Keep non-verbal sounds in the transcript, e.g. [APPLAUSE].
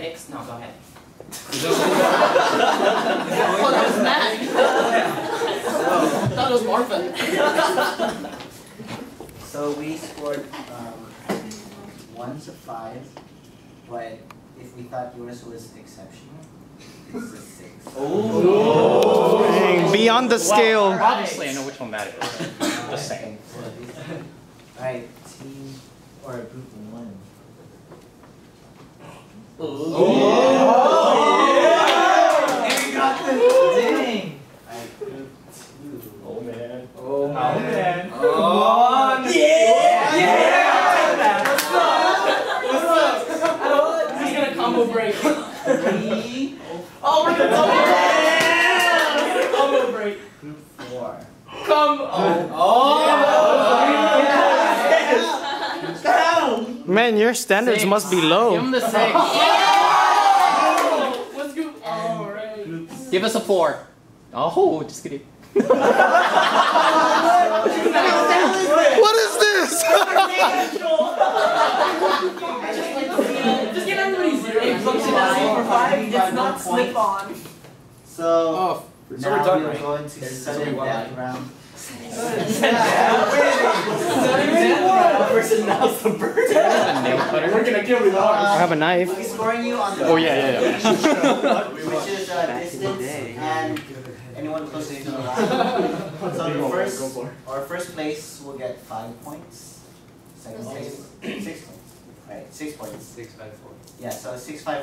X? No, go ahead. Oh, that was Matt. I thought it was Marvin. So we scored um, one to five, but if we thought yours was exceptional, it's a six. Dang, beyond the scale. Obviously, I know which one Matt is. Just [LAUGHS] saying. Alright, team or group one. And you got the dang. Alright, group two. Oh man. Oh man. Oh. Yeah. Yeah. What's up? What's up? I don't. He's gonna combo break. Three. Oh, we're gonna combo break. Combo break. Group four. Come. on. Oh. oh Man, your standards Six. must be low. Give him low. the six. Let's go. All right. Give us a four. Oh, just kidding. What is this? Just give everybody zero. Functionality for five, it's not slip on. So Oh, so we're now done, we're right? going to There's sudden only one death left. round. Person now's the bird. The. We're gonna kill you I Uh, have a knife. we're scoring you on the Oh yeah, yeah, yeah. [LAUGHS] which is uh, distance and anyone closest to the line. So the first, our first place will get five points. Second place, six points. Right, six points. Six, five, four. Yeah, so six, five,